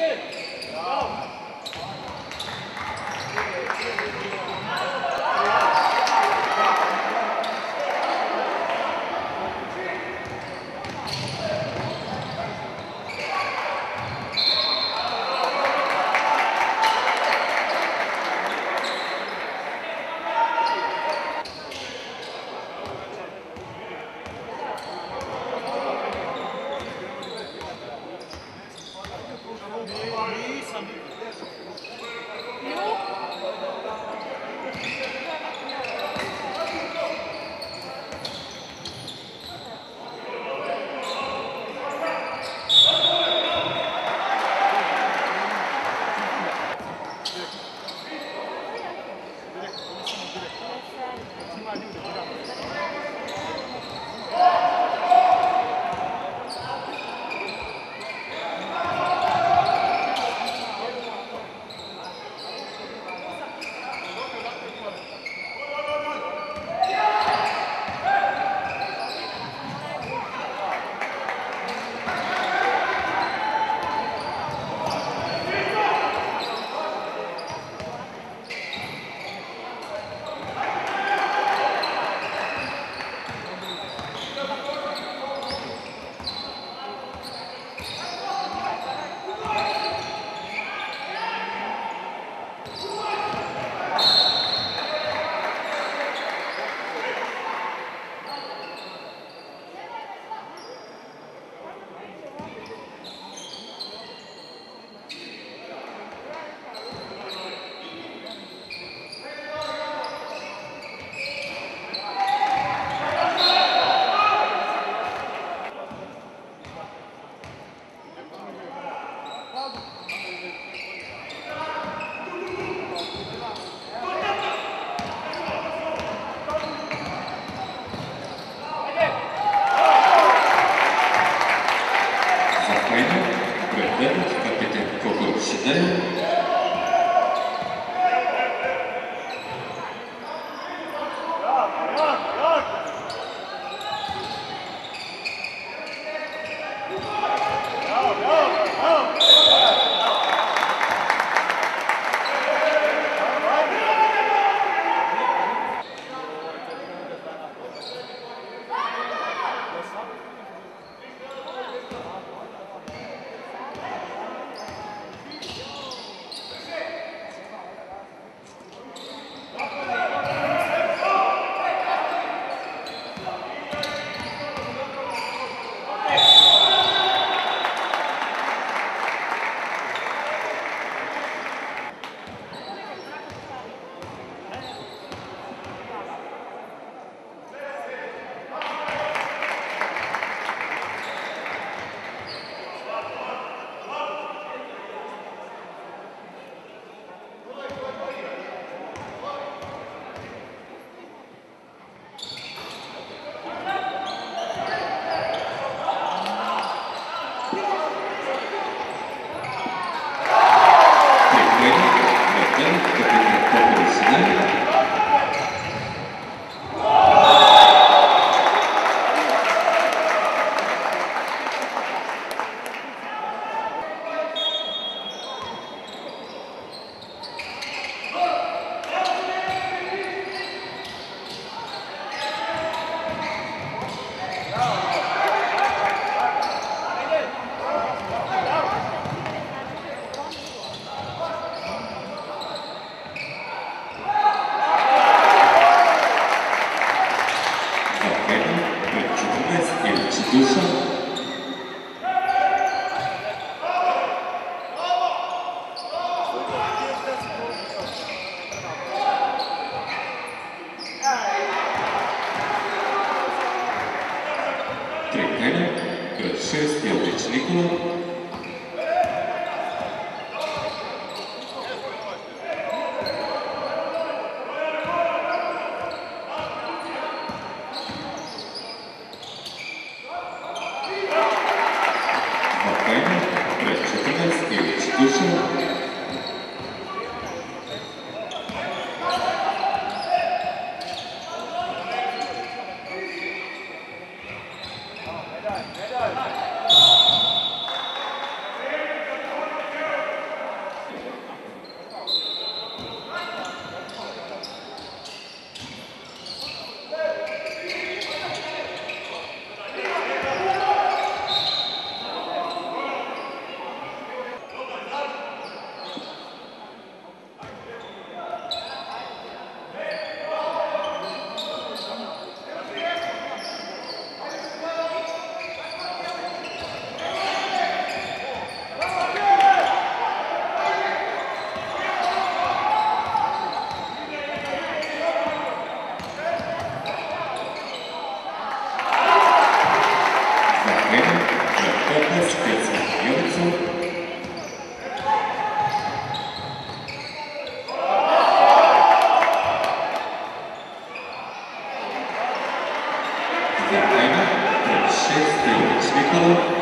Good. Wow. versículo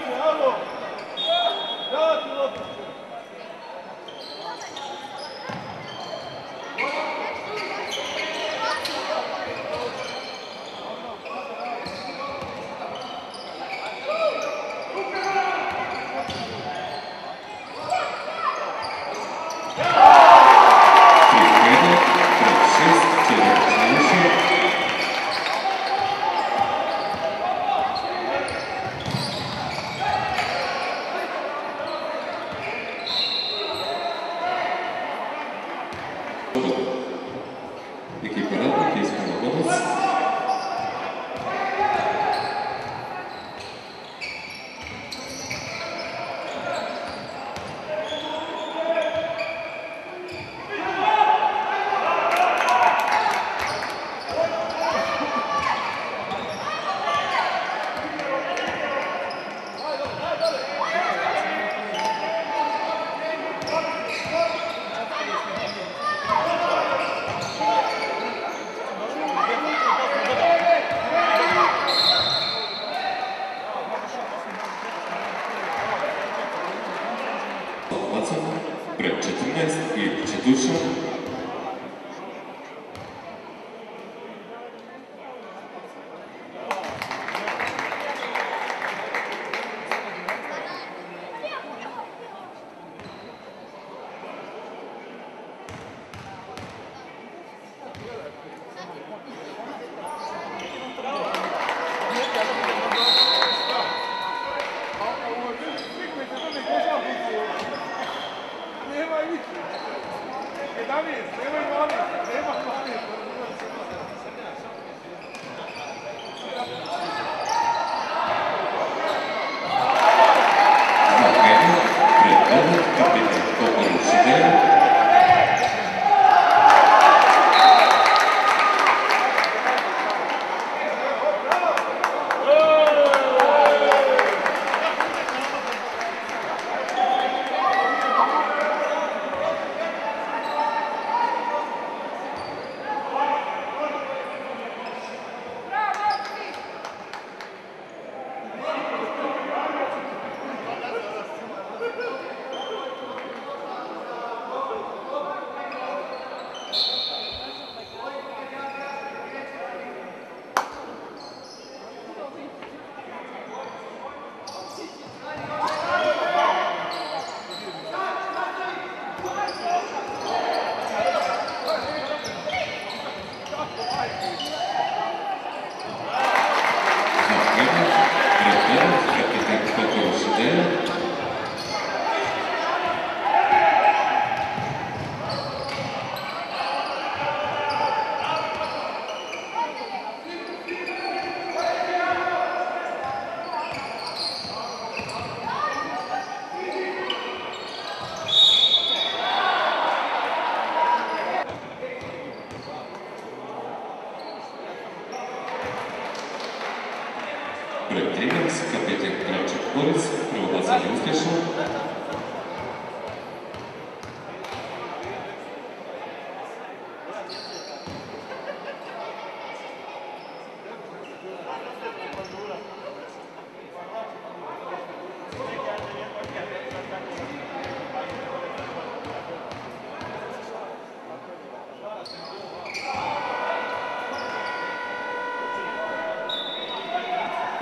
cuidado.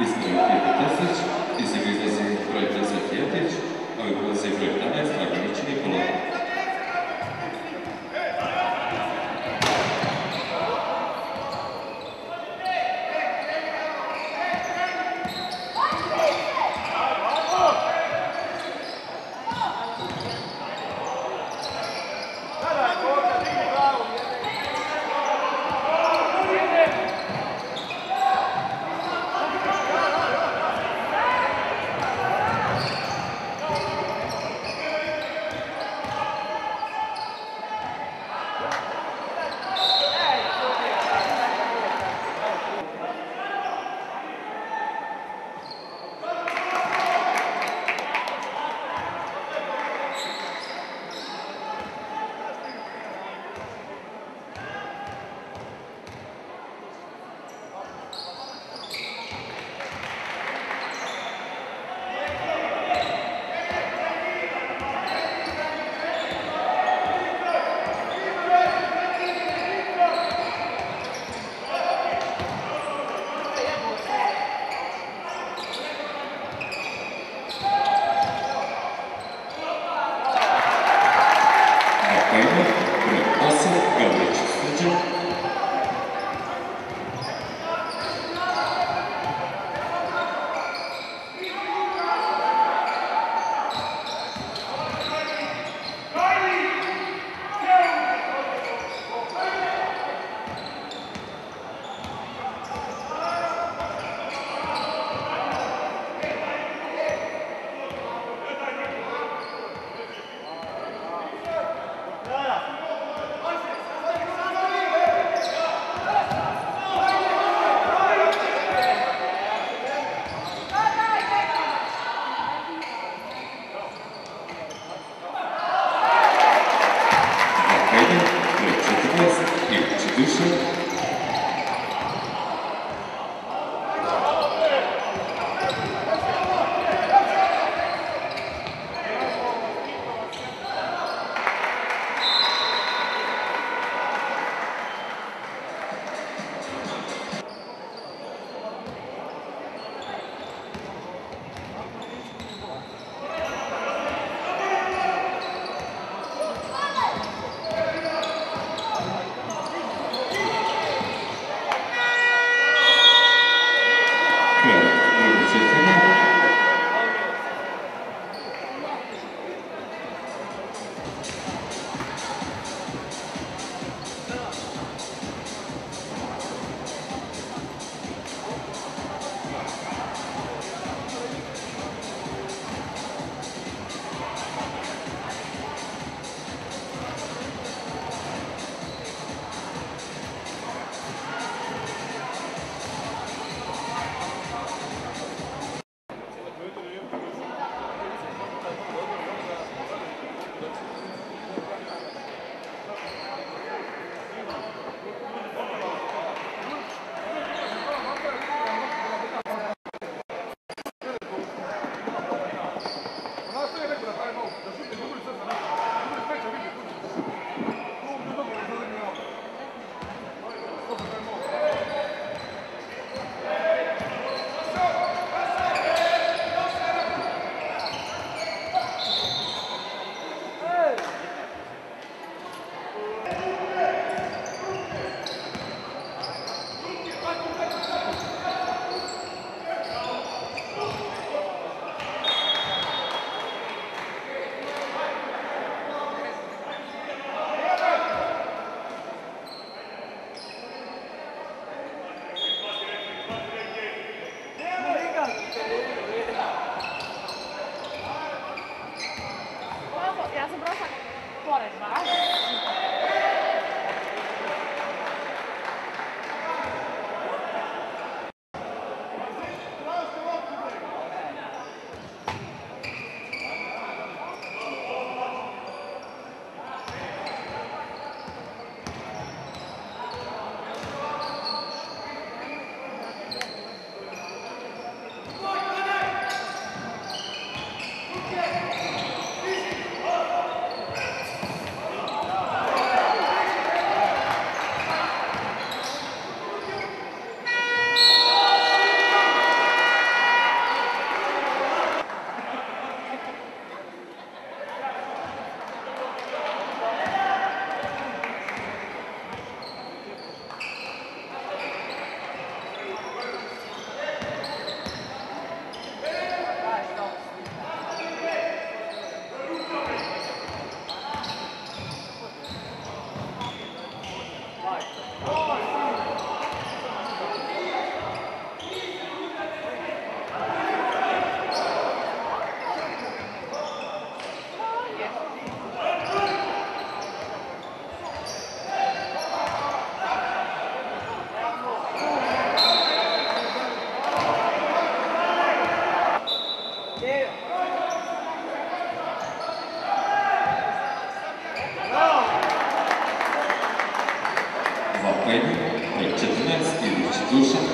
Ispravio Filipe Teslić, iz igre izlazi broj 10 Jetić, a u broj 11 Dragonić Nikola. education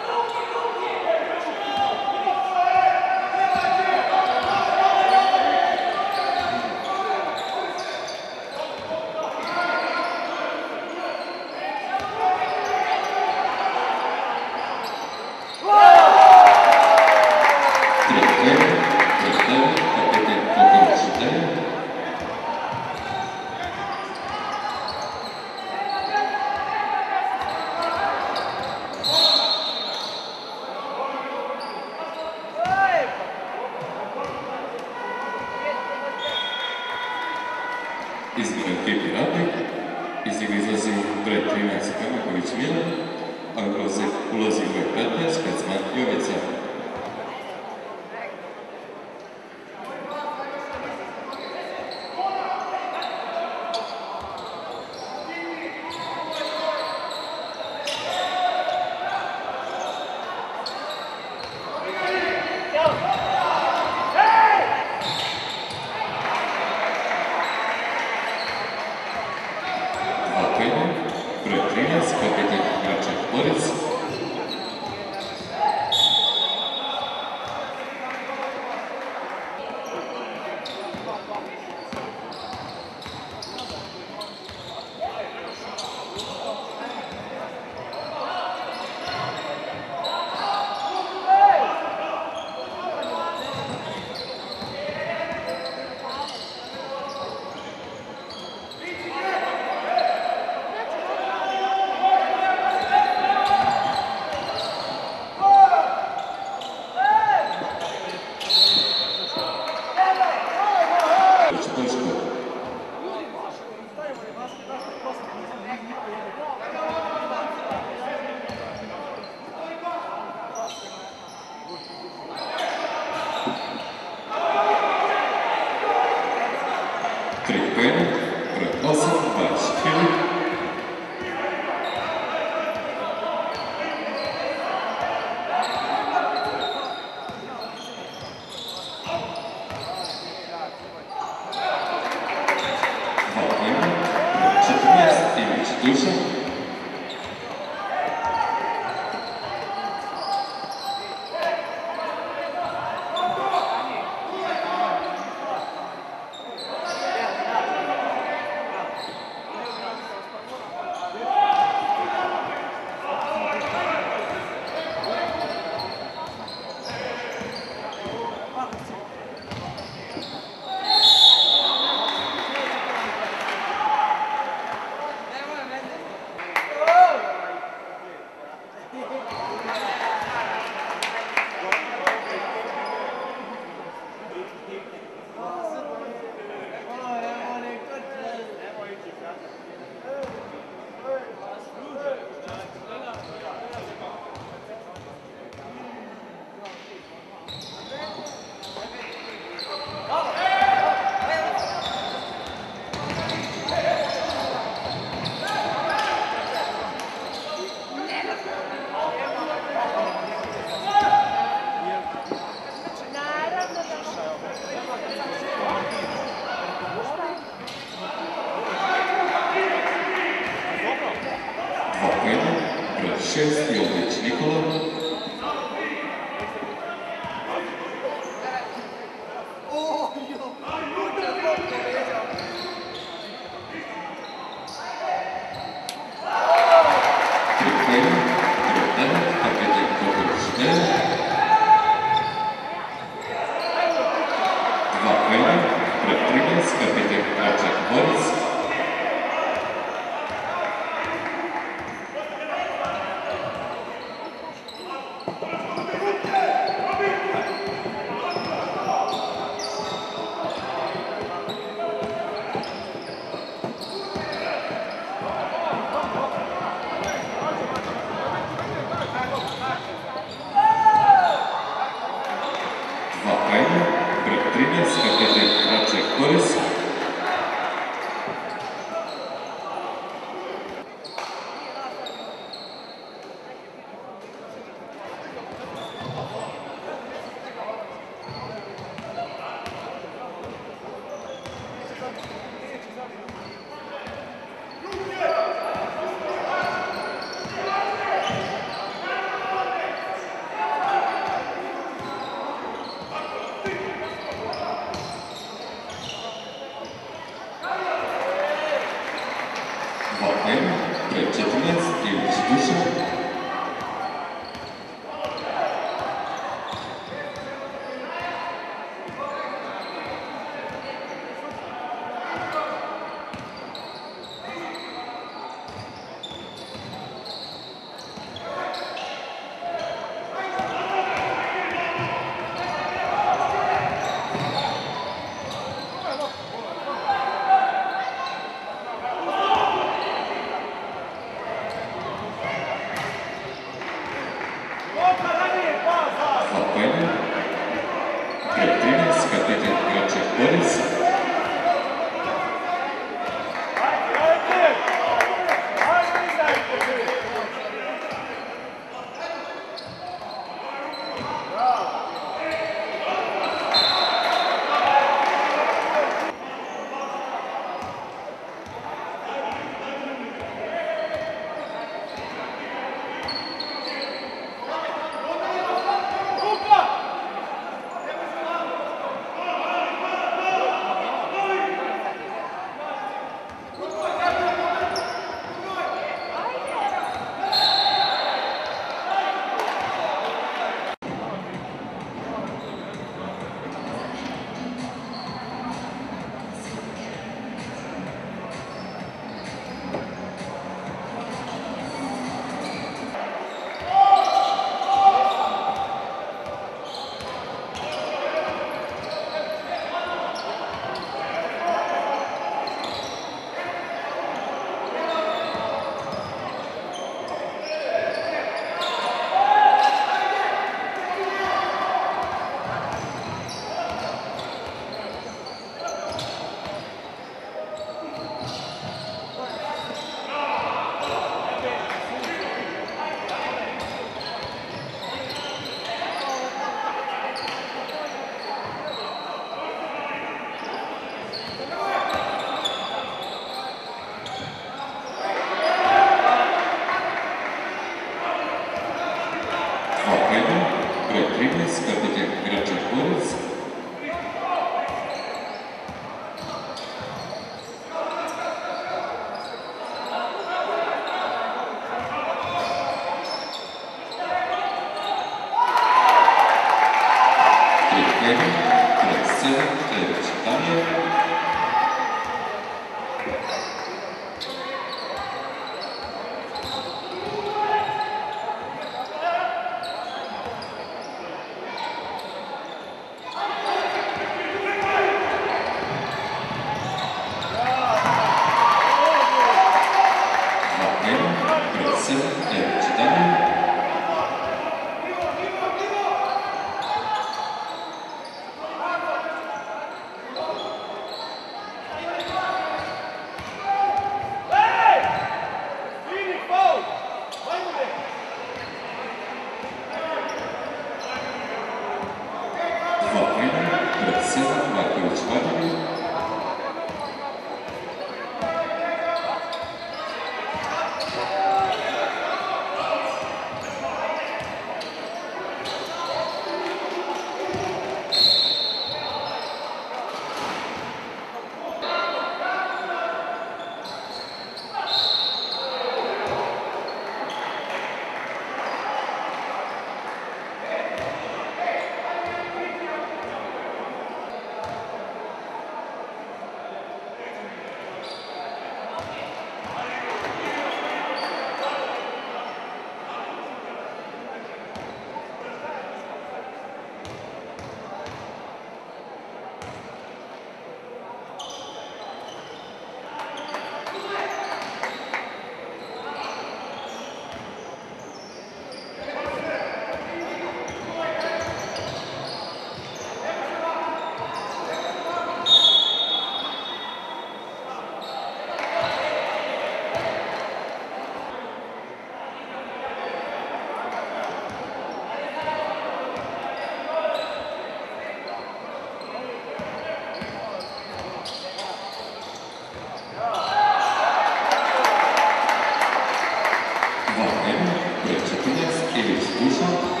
It is decent.